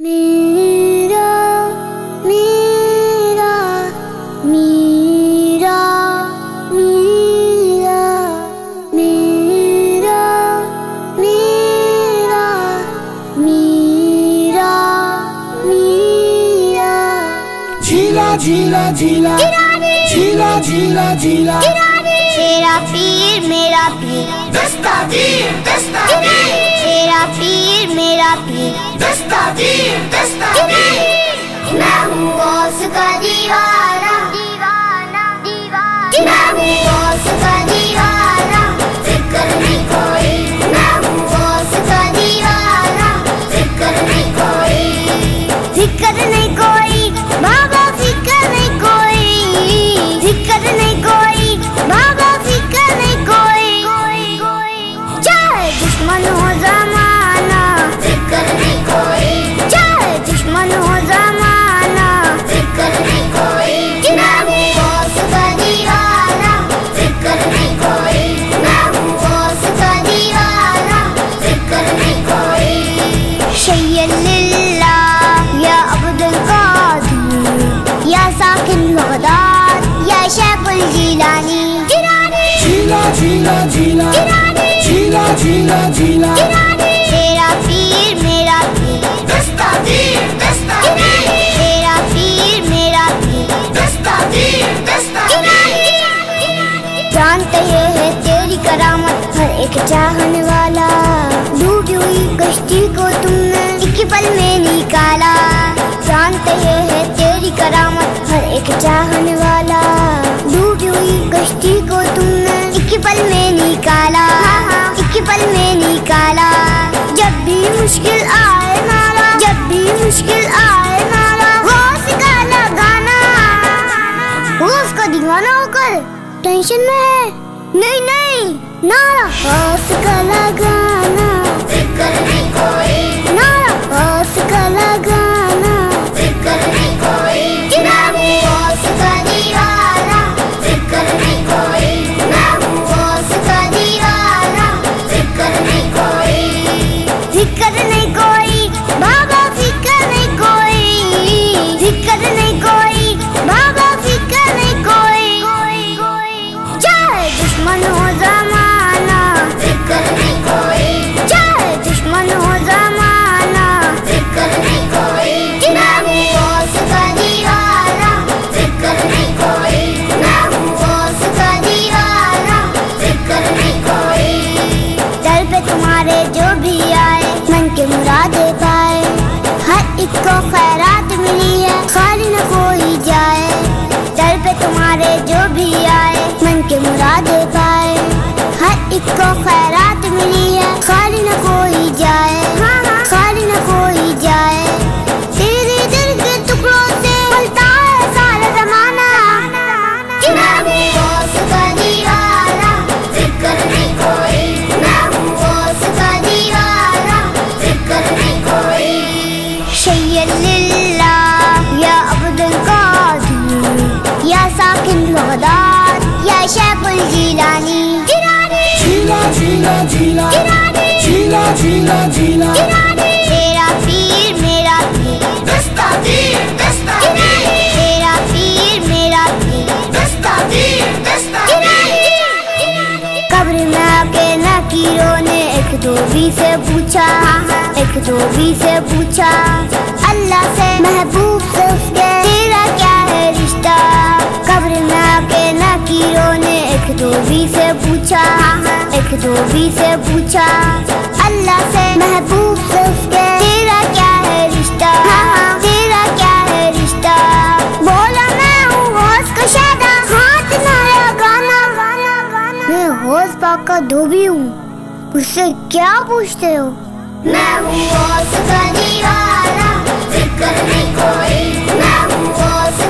मेरा मेरा मेरा मेरा मेरा मेरा मेरा मेरा। झीला झीला झीला। झीला झीला झीला। तेरा पीर मेरा पीर। दस्तावीर दस्तावीर मेरा पीर मेरा पीर। दस्ता पीर दस्ता झीला झीला झीला झीला झीला। मेरा पीर मेरा पीर। दस्ता पीर दस्ता पीर मुश्किल आए नारा वो सिखाना गाना वो उसका दीवाना होकर टेंशन में है। नहीं नहीं नारा वो सिखाना लगाना। झीला झीला। झीला झीला झीला। तेरा पीर मेरा पीर। दस्तावीर दस्तावीर तेरा पीर। मेरा पीर दस्तावीर दस्तावीर कब्र में आके नकीरों ने एक धोबी से पूछा। एक धोबी से पूछा। अल्लाह से महबूब से उसके तेरा क्या है रिश्ता? कब्र में आके नकीरों ने एक धोबी से पूछा। धोबी से पूछा। अल्लाह से महबूब से उसके, तेरा क्या है रिश्ता? हाँ हाँ तेरा क्या है रिश्ता? बोला मैं हूँ होश का शादा। हाथ ना लगाना मैं होश पाक का धोबी हूँ उससे क्या पूछते हो? मैं हूँ होश का दीवाना फ़िक्र नहीं कोई। मैं हूँ होश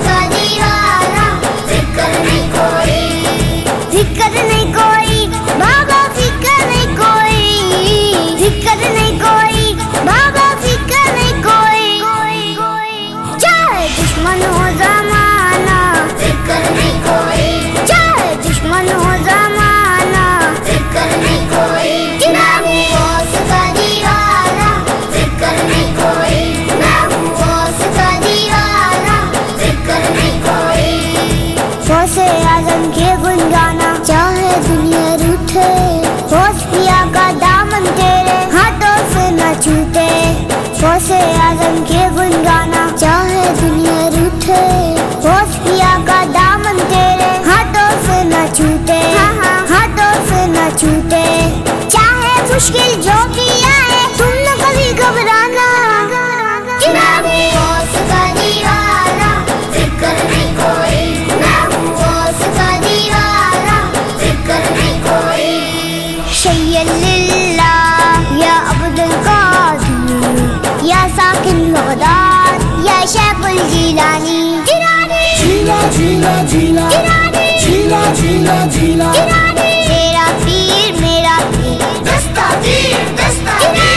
का दीवाना। फ़िक्र नहीं कोई शय्यल्लिल्ला या अब्दुल कादिर या साकिन बगदाद या शेखुल जीलानी। झीला तेरा मेरा दस्तागीर दस्तागीर तेरा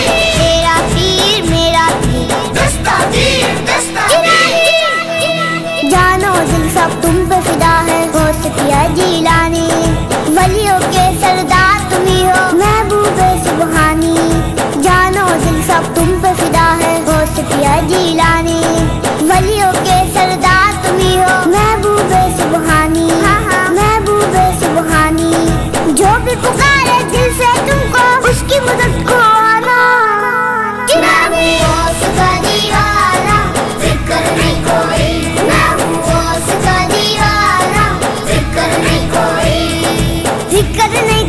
फ़िक्र नहीं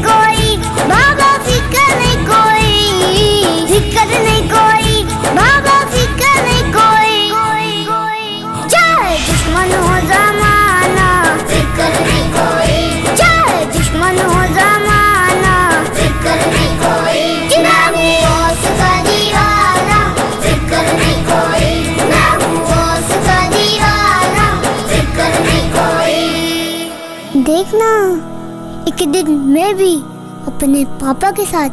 एक दिन मैं भी अपने पापा के साथ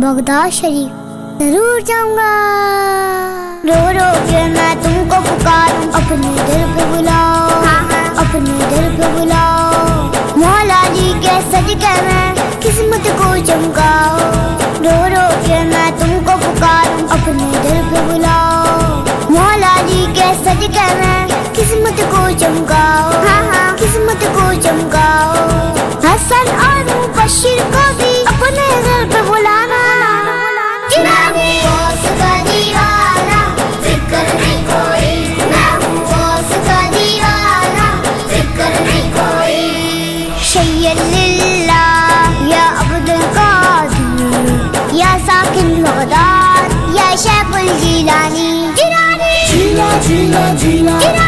बगदाद शरीफ ज़रूर जाऊँगा। रो रो के मैं तुमको पुकारूं। अपने दिल पे बुलाओ। अपने दिल पे बुलाओ। मौला जी के सदके मैं किस्मत को चमकाओ। रो रो के मैं तुमको पुकारूं। अपने दिल पे बुलाओ। मौला जी के सदके में किस्मत को चमकाओ किस्मत को चमकाओ हसन और मुबशिर को भी अपने घर पे बुलाना। हूँ हूँ या अब्दुल कादिर या साकिन बगदाद या जीलानी। झीला